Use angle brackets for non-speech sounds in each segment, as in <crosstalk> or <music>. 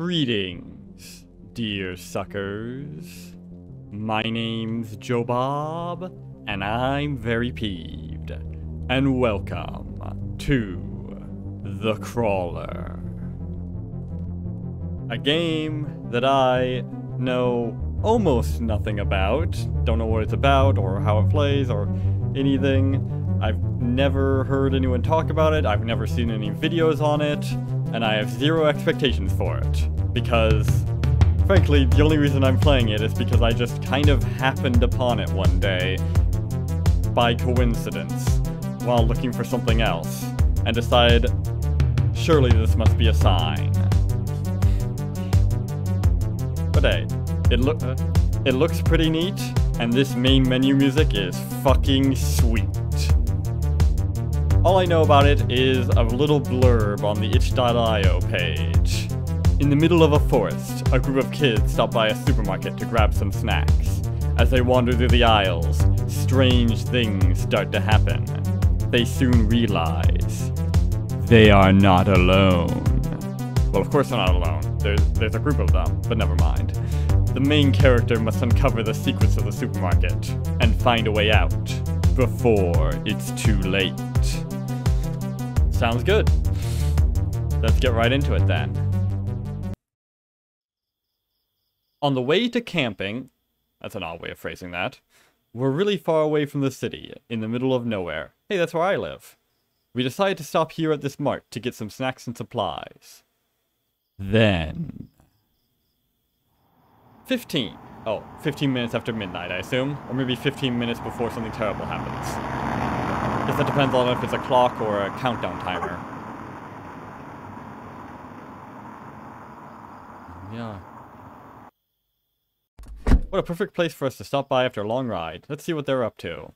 Greetings, dear suckers. My name's Joe Bob, and I'm very peeved. And welcome to The Crawler. A game that I know almost nothing about. Don't know what it's about, or how it plays, or anything. I've never heard anyone talk about it, I've never seen any videos on it, and I have zero expectations for it. Because, frankly, the only reason I'm playing it is because I just kind of happened upon it one day, by coincidence, while looking for something else, and decided, surely this must be a sign. But hey, it, look, uh, it looks pretty neat, and this main menu music is fucking sweet. All I know about it is a little blurb on the itch.io page. In the middle of a forest, a group of kids stop by a supermarket to grab some snacks. As they wander through the aisles, strange things start to happen. They soon realize they are not alone. Well, of course they're not alone. There's, there's a group of them, but never mind. The main character must uncover the secrets of the supermarket and find a way out before it's too late. Sounds good. Let's get right into it then. On the way to camping, that's an odd way of phrasing that, we're really far away from the city, in the middle of nowhere. Hey, that's where I live. We decided to stop here at this mart to get some snacks and supplies. Then... 15. Oh, 15 minutes after midnight, I assume? Or maybe 15 minutes before something terrible happens. Guess that depends on if it's a clock or a countdown timer. Yeah. What a perfect place for us to stop by after a long ride. Let's see what they're up to.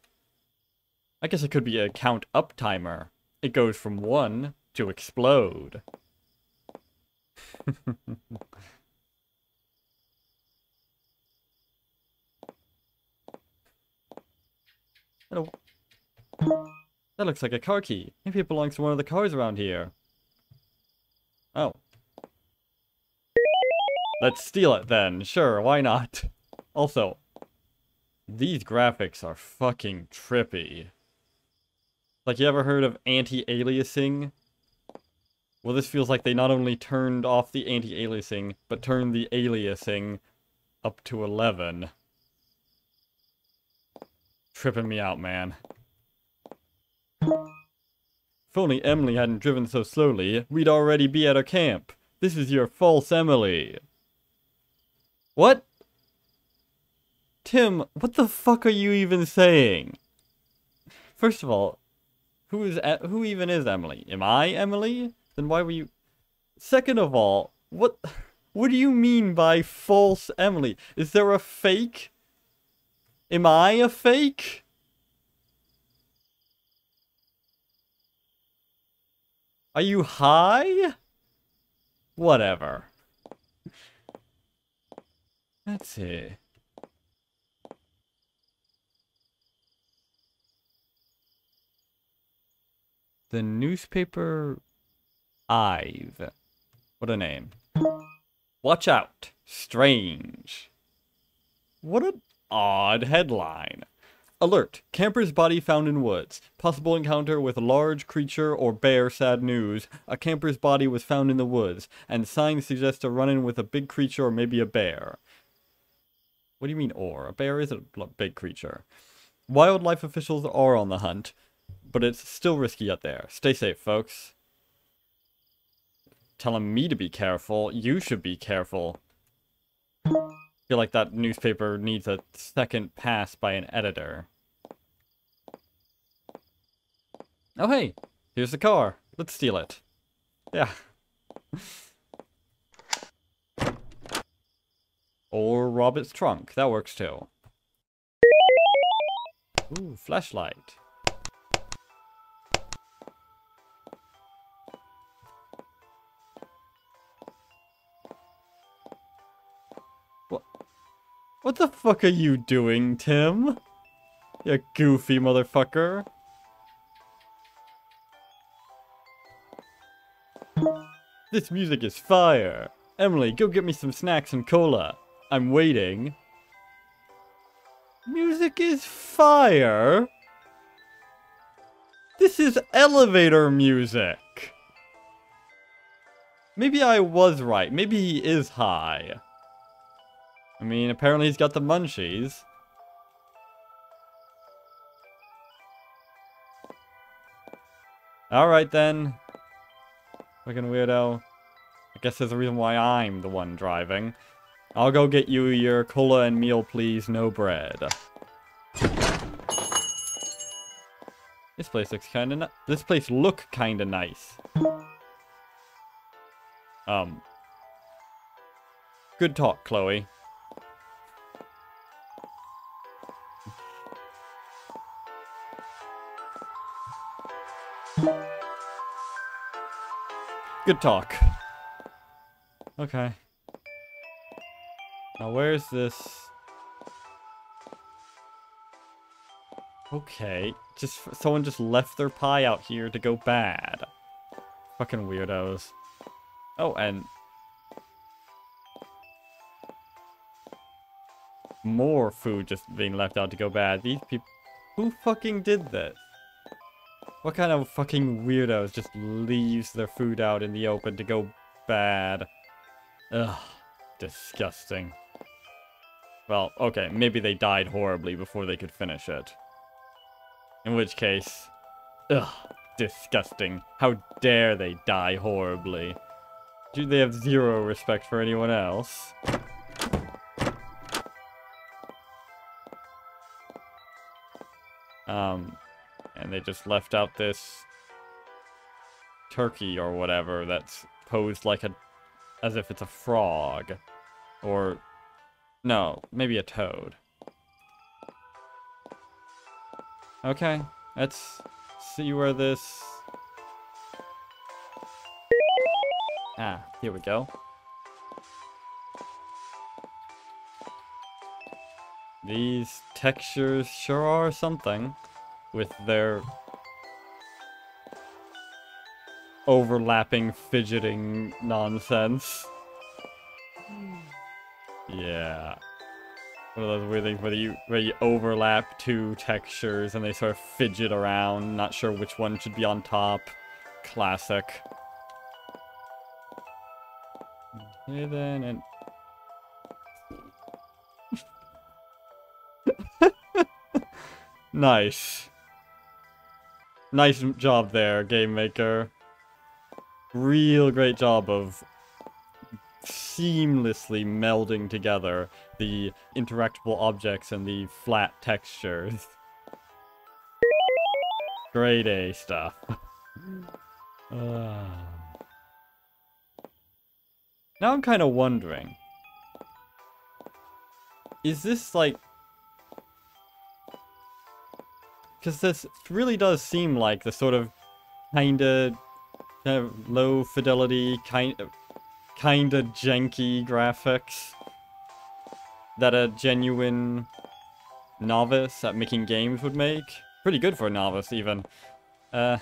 I guess it could be a count up timer. It goes from 1 to explode. <laughs> Hello. That looks like a car key. Maybe it belongs to one of the cars around here. Oh. Let's steal it then. Sure, why not? <laughs> Also, these graphics are fucking trippy. Like, you ever heard of anti-aliasing? Well, this feels like they not only turned off the anti-aliasing, but turned the aliasing up to 11. Tripping me out, man. If only Emily hadn't driven so slowly, we'd already be at our camp. This is your false Emily. What? Tim, what the fuck are you even saying? First of all, who is who even is Emily? Am I Emily? Then why were you... Second of all, what what do you mean by false Emily? Is there a fake? Am I a fake? Are you high? Whatever. Let's see. The newspaper Ive. What a name. Watch out. Strange. What an odd headline. Alert! Camper's body found in woods. Possible encounter with large creature or bear sad news. A camper's body was found in the woods, and signs suggest a run-in with a big creature or maybe a bear. What do you mean or? A bear is a big creature. Wildlife officials are on the hunt, but it's still risky out there. Stay safe, folks. Telling me to be careful. You should be careful. I feel like that newspaper needs a second pass by an editor. Oh, hey, here's the car. Let's steal it. Yeah. or rob its trunk. That works too. Ooh, flashlight. What? What the fuck are you doing, Tim? You goofy motherfucker. This music is fire. Emily, go get me some snacks and cola. I'm waiting. Music is fire. This is elevator music. Maybe I was right. Maybe he is high. I mean, apparently he's got the munchies. Alright then. Fucking weirdo. I guess there's a reason why I'm the one driving. I'll go get you your cola and meal, please. No bread. This place looks kind of This place look kind of nice. Um. Good talk, Chloe. Good talk. Okay. Now where's this? Okay. Just someone just left their pie out here to go bad. Fucking weirdos. Oh, and more food just being left out to go bad. These people, who fucking did this? What kind of fucking weirdos just leaves their food out in the open to go bad? Ugh, disgusting. Well, okay, maybe they died horribly before they could finish it. In which case, ugh, disgusting. How dare they die horribly. Do they have zero respect for anyone else? Um, and they just left out this turkey or whatever that's posed like a, as if it's a frog. Or, no, maybe a toad. Okay, let's see where this Ah, here we go. These textures sure are something with their overlapping fidgeting nonsense. Yeah. One of those weird things where you where you overlap two textures and they sort of fidget around, not sure which one should be on top. Classic. Hidden and... <laughs> nice. Nice job there, Game Maker. Real great job of seamlessly melding together the interactable objects and the flat textures. Great A stuff. uh... <laughs> Now I'm kind of wondering. Is this like... Because this really does seem like the sort of kinda kind of low fidelity, kind of kinda janky graphics that a genuine novice at making games would make. Pretty good for a novice, even. Uh,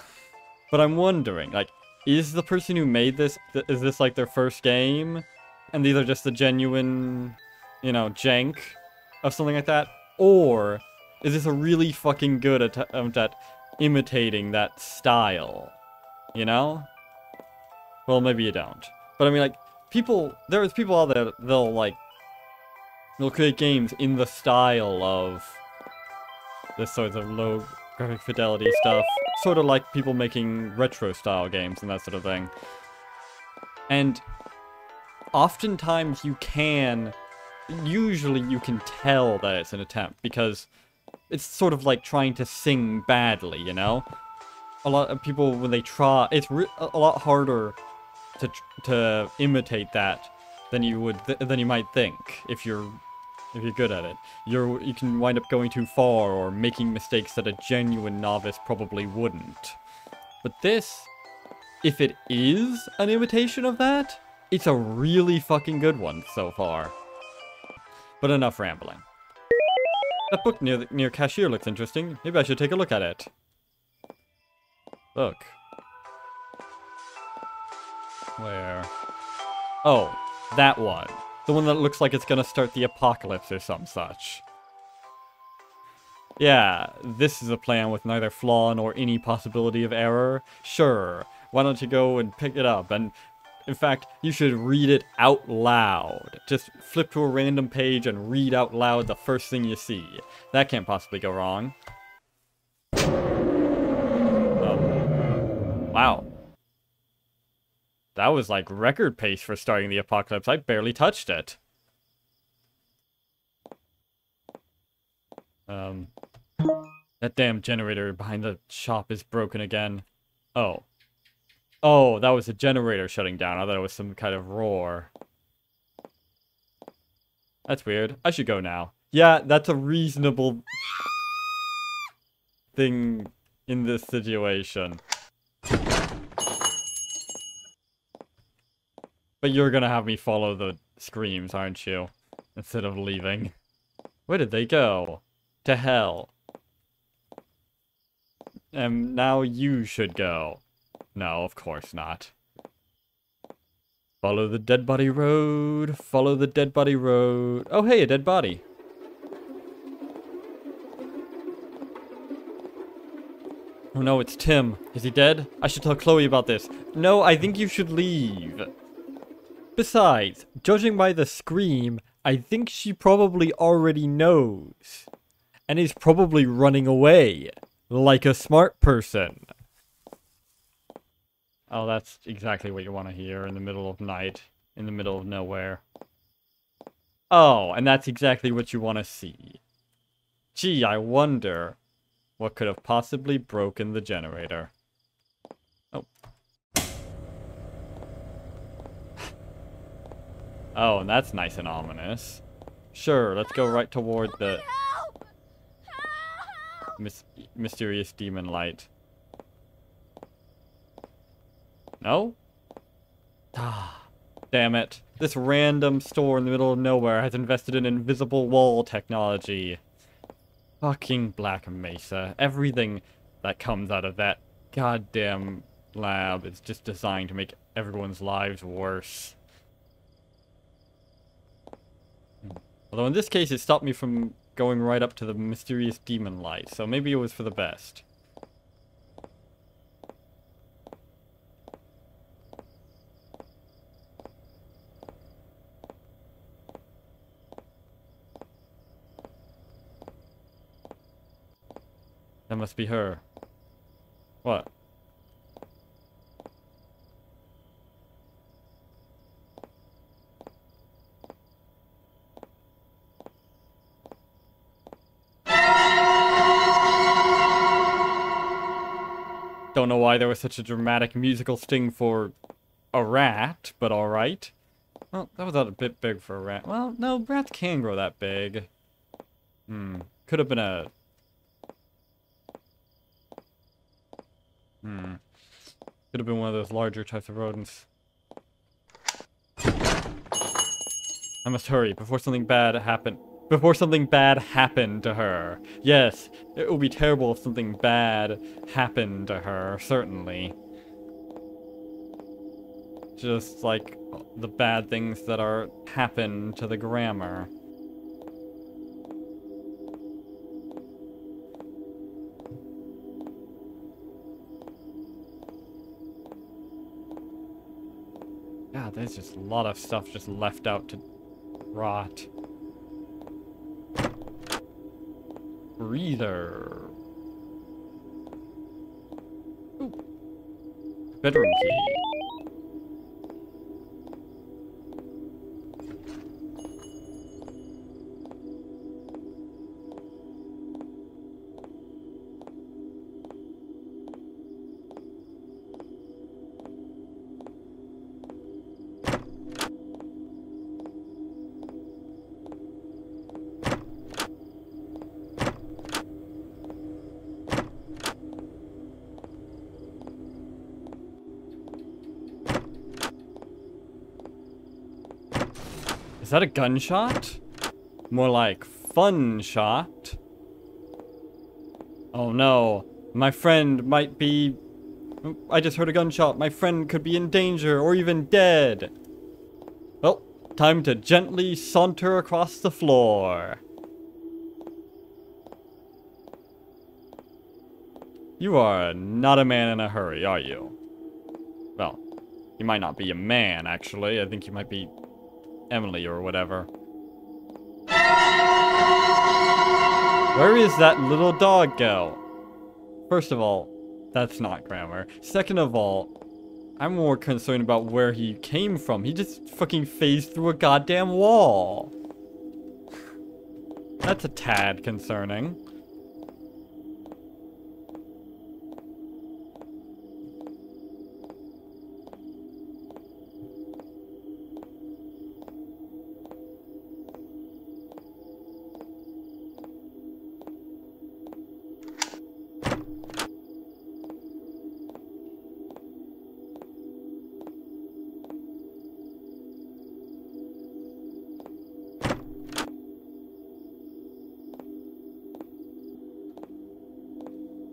but I'm wondering, like, is the person who made this, th is this like their first game? And these are just the genuine, you know, jank of something like that? Or is this a really fucking good attempt at imitating that style? You know? Well, maybe you don't. But I mean, like, people, there's people out there, they'll, like, they'll create games in the style of this sort of low graphic fidelity stuff. Sort of like people making retro-style games and that sort of thing. And oftentimes you can... Usually you can tell that it's an attempt, because it's sort of like trying to sing badly, you know? A lot of people, when they try... It's a lot harder to, to imitate that than you would th than you might think if you're if you're good at it. You're, you can wind up going too far or making mistakes that a genuine novice probably wouldn't. But this, if it is an imitation of that, it's a really fucking good one so far. But enough rambling. That book near, the, near cashier looks interesting. Maybe I should take a look at it. Look. Where? Oh, That one. The one that looks like it's gonna start the apocalypse or some such. Yeah, this is a plan with neither flaw nor any possibility of error. Sure, why don't you go and pick it up? And in fact, you should read it out loud. Just flip to a random page and read out loud the first thing you see. That can't possibly go wrong. Um, wow. That was like record pace for starting the apocalypse. I barely touched it. Um, that damn generator behind the shop is broken again. Oh. Oh, that was a generator shutting down. I thought it was some kind of roar. That's weird. I should go now. Yeah, that's a reasonable thing in this situation. But you're gonna have me follow the screams, aren't you? Instead of leaving. Where did they go? To hell. And now you should go. No, of course not. Follow the dead body road. Follow the dead body road. Oh, hey, a dead body. Oh no, it's Tim. Is he dead? I should tell Chloe about this. No, I think you should leave. Besides, judging by the scream, I think she probably already knows. And is probably running away. Like a smart person. Oh, that's exactly what you want to hear in the middle of night. In the middle of nowhere. Oh, and that's exactly what you want to see. Gee, I wonder what could have possibly broken the generator. Oh. <sighs> oh, and that's nice and ominous. Sure, let's go right toward the Mys mysterious demon light. No? Ah, damn it. This random store in the middle of nowhere has invested in invisible wall technology. Fucking Black Mesa. Everything that comes out of that goddamn lab is just designed to make everyone's lives worse. Although in this case it stopped me from going right up to the mysterious demon light, so maybe it was for the best. Must be her. What? Don't know why there was such a dramatic musical sting for a rat, but alright. Well, that was a bit big for a rat. Well, no, rats can grow that big. Hmm. Could have been a... Hmm. Could have been one of those larger types of rodents. I must hurry before something bad happen. Before something bad happened to her. Yes, it would be terrible if something bad happened to her, certainly. Just like the bad things that are happen to the grammar. God, there's just a lot of stuff just left out to rot. breather. Ooh. Bedroom key. That a gunshot? More like fun shot. Oh no, my friend might be... Oh, I just heard a gunshot. My friend could be in danger or even dead. Well, Time to gently saunter across the floor. You are not a man in a hurry, are you? Well, you might not be a man, actually. I think you might be Emily or whatever. Where is that little dog go? First of all, that's not grammar. Second of all, I'm more concerned about where he came from. He just fucking phased through a goddamn wall. <laughs> That's a tad concerning.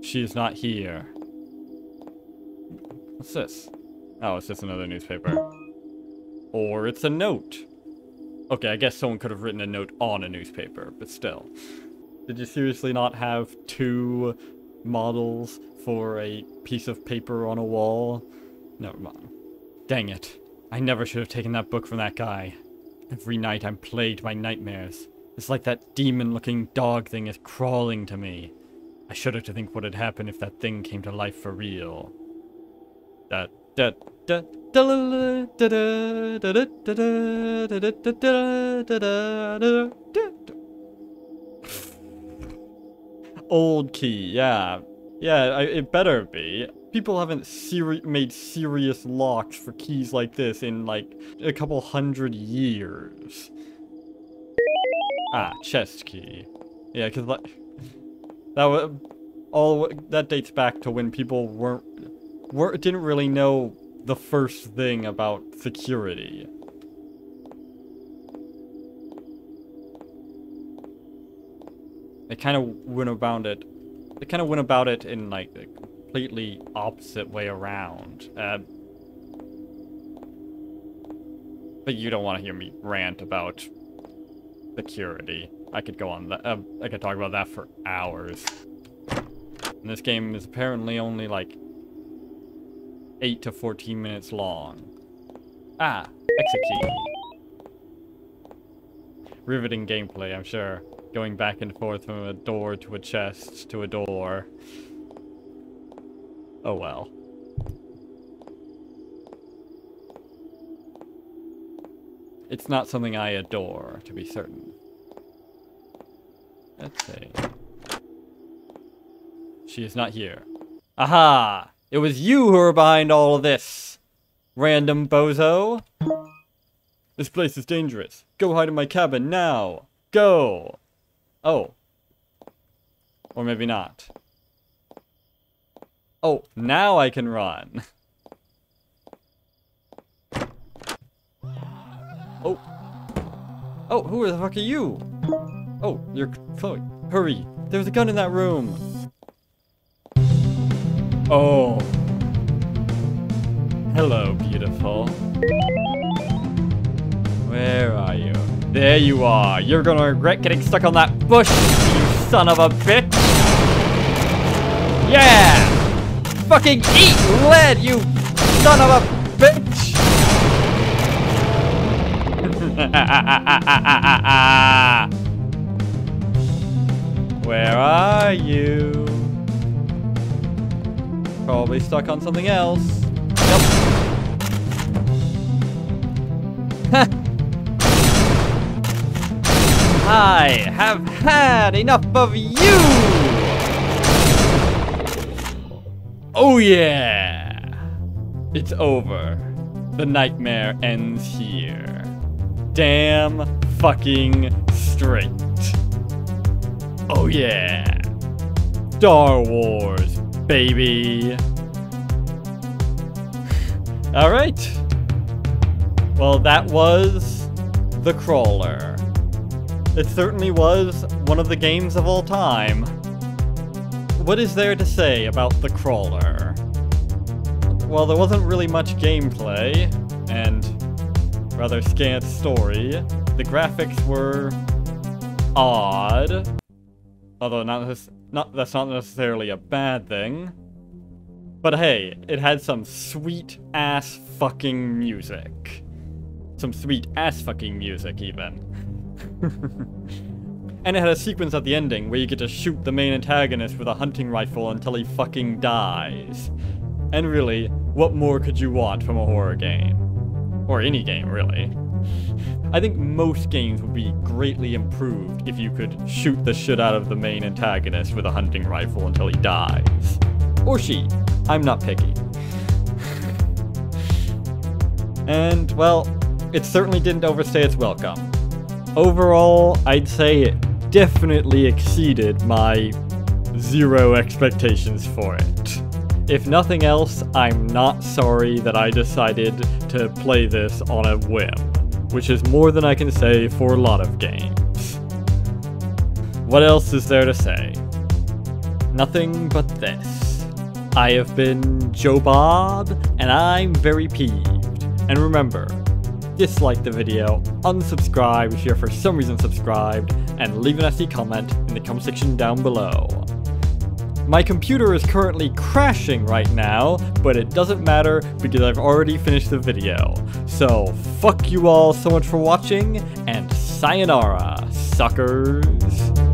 She's not here. What's this? Oh, it's just another newspaper. Or it's a note. Okay, I guess someone could have written a note on a newspaper, but still. Did you seriously not have two models for a piece of paper on a wall? Never mind. Dang it. I never should have taken that book from that guy. Every night I'm plagued by nightmares. It's like that demon-looking dog thing is crawling to me. I shudder to think what would happen if that thing came to life for real. That da da da da da da da da da da da da da Old key, yeah. Yeah, I, it better be. People haven't seri made serious locks for keys like this in like a couple hundred years. Ah, chest key. Yeah, because like that was all that dates back to when people weren't weren't didn't really know the first thing about security. They kind of went about it. They kind of went about it in like a completely opposite way around. Uh, but you don't want to hear me rant about security. I could go on that. Uh, I could talk about that for hours. And this game is apparently only like 8 to 14 minutes long. Ah, execute. Riveting gameplay, I'm sure. Going back and forth from a door to a chest to a door. Oh well. It's not something I adore, to be certain. Let's. She is not here. Aha! It was you who were behind all of this! Random bozo! This place is dangerous. Go hide in my cabin now! Go! Oh. Or maybe not. Oh, now I can run. Oh. Oh, who the fuck are you? Oh, you're Chloe. Hurry! There's a gun in that room! Oh. Hello, beautiful. Where are you? There you are. You're gonna regret getting stuck on that bush, you son of a bitch! Yeah! Fucking eat lead, you son of a bitch! <laughs> Where are you? Probably stuck on something else. <laughs> I have had enough of you! Oh yeah! It's over. The nightmare ends here. Damn fucking straight. Oh yeah. Star Wars, baby. All right. Well, that was The Crawler. It certainly was one of the games of all time. What is there to say about The Crawler? Well, there wasn't really much gameplay, and rather scant story. The graphics were odd, although not, not that's not necessarily a bad thing. But hey, it had some sweet ass fucking music. Some sweet ass fucking music, even. <laughs> and it had a sequence at the ending where you get to shoot the main antagonist with a hunting rifle until he fucking dies. And really, what more could you want from a horror game? Or any game, really. I think most games would be greatly improved if you could shoot the shit out of the main antagonist with a hunting rifle until he dies. Or she. I'm not picky. and, well, it certainly didn't overstay its welcome. Overall, I'd say it definitely exceeded my zero expectations for it. If nothing else, I'm not sorry that I decided to play this on a whim, which is more than I can say for a lot of games. What else is there to say? Nothing but this. I have been Joe Bob, and I'm very peeved. And remember, dislike the video, unsubscribe if you're for some reason subscribed, and leave a nasty comment in the comment section down below. My computer is currently crashing right now, but it doesn't matter because I've already finished the video. So, fuck you all so much for watching, and sayonara, suckers!